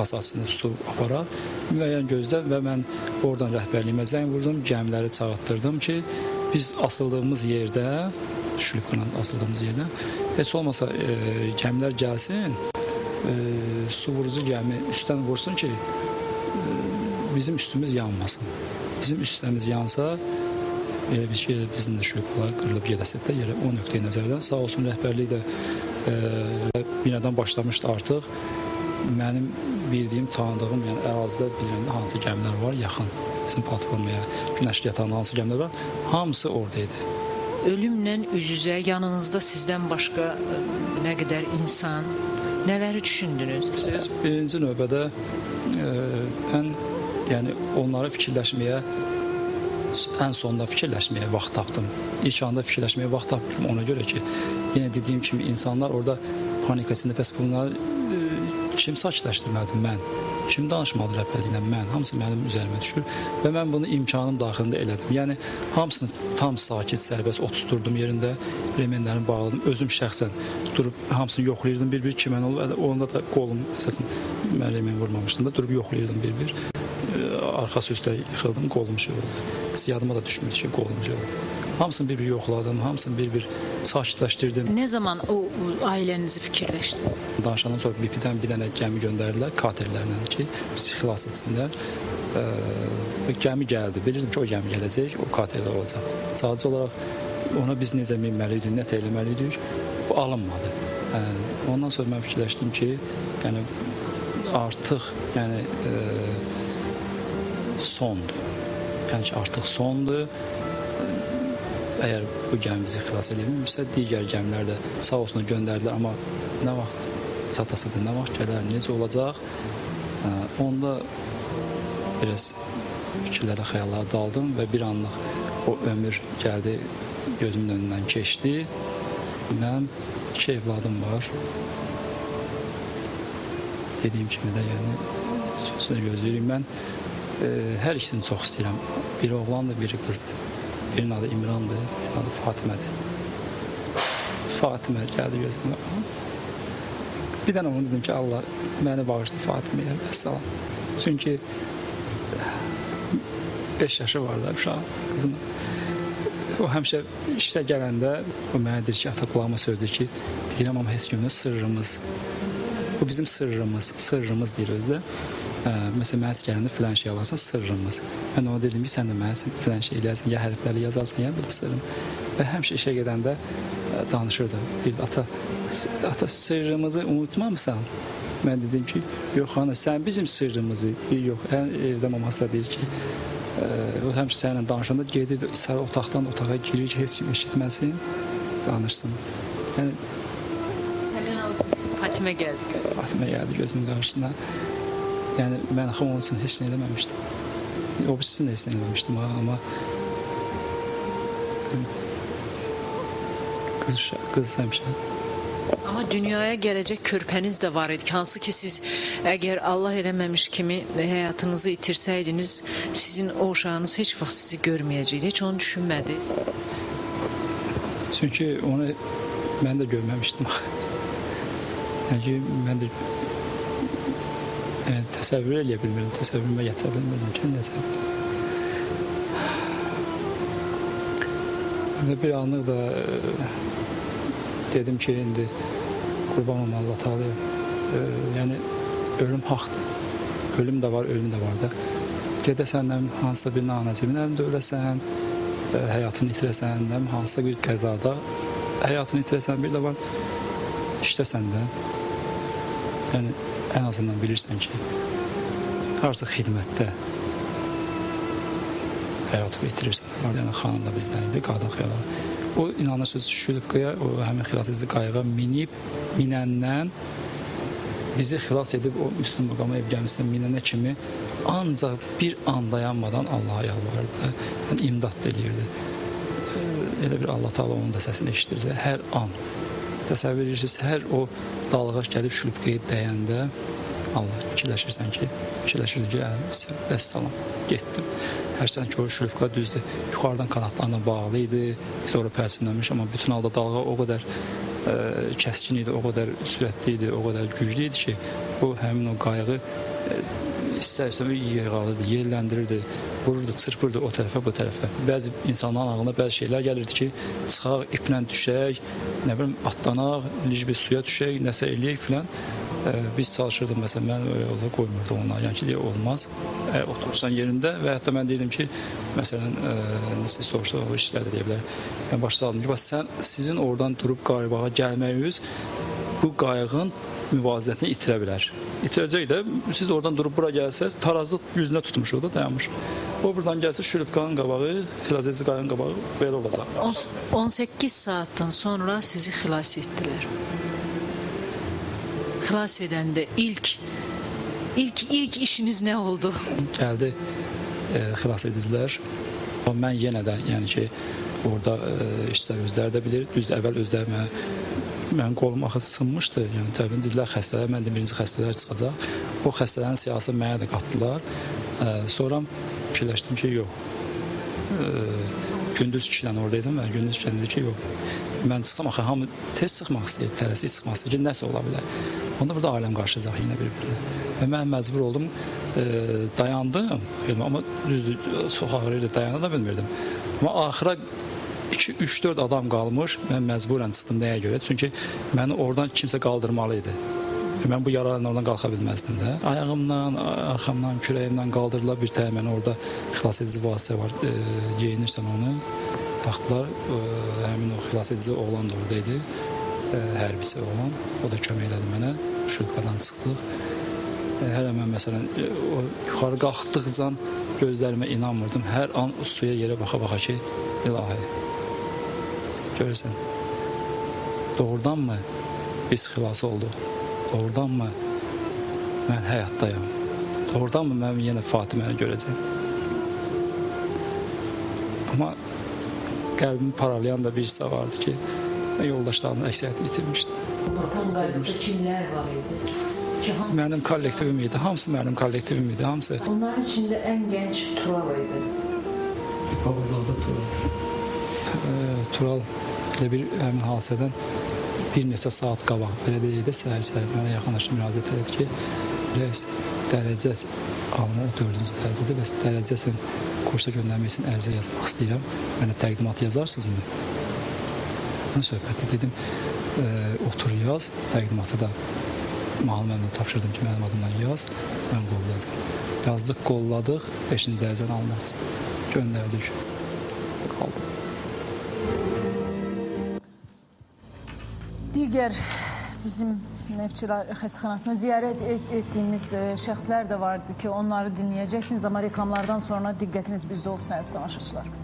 asasında su aparar. Müəyyən gözlə və mən oradan rəhbərliyimə zəng vurdum, gəmiləri çağırtdırdım ki, biz asıldığımız yerdə, şülüqlə asıldığımız yerdə heç olmasa e, gəmilər gəlsin, e, su vurucu gəmi üstdən vursun ki, e, bizim üstümüz yanmasın. Bizim üstümüz yansa, elə bir şey bizim də şülüqlər qırılıb gedəsə də yerə o nöqteyi nəzərdən sağ olsun rəhbərlik də e, binadan başlamışdı artıq. Mənim bildiyim, tanıdığım, yəni ərazidə bilirəm hansı gəmilər var yaxın bizim platformaya, günəş yatağında hansı gəmilər var, hamısı orada idi. Ölümlə üz-üzə yanınızda sizdən başqa ə, nə qədər insan, nələri düşündünüz? Siz birinci növbədə e, mən yəni onları fikirləşməyə ən sonda fikirləşməyə vaxt tapdım. İlk anda fikirləşməyə vaxt tapdım ona görə ki, yenə dediyim kimi insanlar orada panika içində bəs bunları e, kim sakitləşdirmədi? Mən. Kim danışmadı rəhbərliklə? Mən. Hamısı mənim üzərimə düşür və mən bunu imkanım daxilində elədim. Yəni hamısını tam sakit, sərbəst oturdum yerində, remenlərini bağladım. Özüm şəxsən durub hamısını yoxlayırdım bir-bir ki, mən onda da qolum əsasən mən remen vurmamışdım da durub yoxlayırdım bir-bir. Arxası üstə yıxıldım, qolum şey oldu. Yadıma da düşmürdü ki, qolum şey oldu. Hamısını bir-bir yoxladım, hamısını bir-bir sakitləşdirdim. Nə zaman o, o ailənizi fikirləşdiniz? Danışandan sonra BP-dən bir dənə gəmi göndərdilər katerlərlə ki, bizi xilas etsinlər. Ə, gəmi gəldi. Bilirdim ki, o gəmi gələcək, o katerlər olacaq. Sadəcə olaraq ona biz necə minməliydik, nə etməliydik, bu alınmadı. Ə, ondan sonra mən fikirləşdim ki, yəni artıq yəni ə, sondur. Yəni ki, artıq sondur. Əgər bu gəmi bizi xilas edə bilmirsə, digər gəmilər də sağ olsun göndərdilər, amma nə vaxt çatasıdır, nə vaxt gələr, necə olacaq? Ə, onda biraz fikirlərə, xəyallara daldım və bir anlıq o ömür gəldi, gözümün önündən keçdi. Mənim iki evladım var. Dediyim kimi də yəni sözünü gözləyirik. Mən e, hər ikisini çox istəyirəm. Biri oğlandır, biri qızdır. Birinin adı İmrandır, birinin adı Fatimədir. Fatimə gəldi gözümə. Bir dənə onu dedim ki, Allah məni bağışla Fatiməyə və salam. Çünki 5 yaşı var da uşaq qızımın. O həmişə işə gələndə o mənə deyir ki, ata qulağıma sözdür ki, deyirəm amma heç kimdə sırrımız. Bu bizim sırrımız, sırrımız deyir özü də. Məsələn, mənə gələndə filan şey alarsan, sırrımız. Mən ona dedim ki, sən də mənə filan şey eləyərsən, ya hərfləri yazarsan, ya bu da sırrım. Və həmişə işə gedəndə danışırdı. Deyirdi, ata, ata sırrımızı unutmamısan? Mən dedim ki, yox ana, sən bizim sırrımızı. Deyir, yox, ən evdə maması da deyir ki, o həmişə səninlə danışanda gedir içəri otaqdan otağa girir ki, heç kim eşitməsin, danışsın. Yəni Fatimə gəldi gözümə. Fatimə gəldi gözümün qarşısına. Yəni mən axı onun üçün heç nə eləməmişdim. O birisi də heç nə eləməmişdim ha, amma qız uşaq, qız həmişə Amma dünyaya gələcək körpəniz də var idi. Hansı ki siz əgər Allah eləməmiş kimi həyatınızı itirsəydiniz, sizin o uşağınız heç vaxt sizi görməyəcəkdi. Heç onu düşünmədiniz. Çünki onu mən də görməmişdim axı. Yəni ki, mən də yəni, təsəvvür eləyə bilmirdim, təsəvvürümə gətirə bilmirdim ki, necə. Və bir anlıq da dedim ki, indi qurban olma Allah Taala'ya. E, yəni ölüm haqqdır. Ölüm də var, ölüm də var da. Gedəsən nə hansısa bir öləsən, e, həyatını itirəsən, nə hansısa bir qəzada həyatını itirəsən, bir də var işləsən də. Yəni ən azından bilirsən ki, harca xidmətdə həyatını itirirsən. Yəni xanım da bizdən idi, qadın xəyala. O inanırsınız şülübqaya, o həmin xilasedici qayığa minib, minəndən bizi xilas edib o Müslüm Muqama ev gəmisinə minənə kimi ancaq bir an dayanmadan Allaha yalvarırdı. Yəni imdad da eləyirdi. Elə bir Allah Taala onun da səsini eşidirdi hər an. Təsəvvür edirsiniz, hər o dalğa gəlib şülübqəyə dəyəndə Allah fikirləşirsən ki, fikirləşirsən ki, hə, bəs salam, getdim. Hərsən ki, o şülübqa düzdür, yuxarıdan qanatlarına bağlı idi, sonra pərçimlənmiş, amma bütün halda dalğa o qədər ə, kəskin idi, o qədər sürətli idi, o qədər güclü idi ki, o həmin o qayığı e, istər-istəmə yığalırdı, yerləndirirdi, vururdu, çırpırdı o tərəfə, bu tərəfə. Bəzi insanların ağlına bəzi şeylər gəlirdi ki, çıxaq, iplə düşək, nə bilim, atlanaq, licbi suya düşək, nəsə eləyək filan. Ə, Biz çalışırdıq məsələn, mən yolda qoymurdu onlar. Yəni ki, deyə olmaz. Əgər oturursan yerində və hətta mən dedim ki, məsələn, ə, nəsə soruşdu, o işlər də deyə bilər. Mən başda aldım ki, bax sən sizin oradan durub qayığa gəlməyiniz bu qayığın müvazinətini itirə bilər. İtirəcək də siz oradan durub bura gəlsəz, tarazı yüzünə tutmuşuq da dayanmış. O buradan gəlsə şürübkanın qabağı, xilasedici qayığın qabağı belə olacaq. On- 18 saatdan sonra sizi xilas etdilər. Xilas edəndə ilk ilk ilk işiniz nə oldu? Gəldi e, xilas edicilər. Amma mən yenə də, yəni ki, orada e, işçilər özləri də bilir. Düzdür, əvvəl özləri mənə mənim qolum axı sınmışdı. Yəni təbii dedilər xəstələr, mən də birinci xəstələr çıxacaq. O xəstələrin siyahısını mənə də qatdılar. E, sonra fikirləşdim ki, yox. E, gündüz kişidən oradaydım və gündüz kişi dedi ki, yox. Mən çıxsam axı hamı tez çıxmaq istəyir, tələsik çıxmaq istəyir nəsə ola bilər. Onda burada ailəm qarşılayacaq yenə bir-birinə. Və mən məcbur oldum, e, dayandım, amma düzdür, çox ağır idi, dayana da bilmirdim. Amma axıra 2 3 4 adam qalmış. Mən məcburən çıxdım nəyə görə? Çünki məni oradan kimsə qaldırmalı idi. Mən bu yaralarla oradan qalxa bilməzdim də. Ayağımdan, arxamdan, kürəyimdən qaldırdılar bir tane məni orada xilas edici vasitə var. E, geyinirsən onu taxtlar. E, həmin o xilas edici oğlan da orada idi. E, hərbiçi oğlan. O da kömək elədi mənə. Şurqadan çıxdıq. E, an mən məsələn e, o yuxarı qalxdıqca gözlərimə inanmırdım. Hər an suya yerə baxa-baxa ki, ilahi. Görürsən. Doğrudanmı biz xilas olduq? Doğrudanmı mən həyatdayam? Doğrudanmı mən yenə Fatiməni görəcəm? Amma qəlbimi paralayan da bir hissə vardı ki, mən yoldaşlarımın əksəriyyətini itirmişdim. Vatan qayıqda kimlər var idi? Ki, hansı? Mənim kollektivim idi, hamısı mənim kollektivim idi, hamısı. Onların içində ən gənc Tural idi. Babazadə Tural. Tural elə bir həmin hadisədən bir neçə saat qabaq belə deyildi, səhər-səhər mənə yaxınlaşdı, müraciət etdi ki, rəis dərəcə alımı 4-cü dərəcədə bəs dərəcəsin kursa göndərmək üçün ərizə yazmaq istəyirəm. Mənə təqdimat yazarsınızmı? Mən söhbətdə dedim, ə, otur yaz, təqdimatı da Mahal müəllimə tapşırdım ki, mənim adımdan yaz, mən qollayacağam. Yazdıq, qolladıq, 5-ci dərəcəni almaq üçün göndərdik. Qaldı. Digər bizim Neftçilər xəstəxanasına ziyarət et, etdiyimiz e, şəxslər də vardı ki, onları dinləyəcəksiniz, amma reklamlardan sonra diqqətiniz bizdə olsun əziz tamaşaçılar.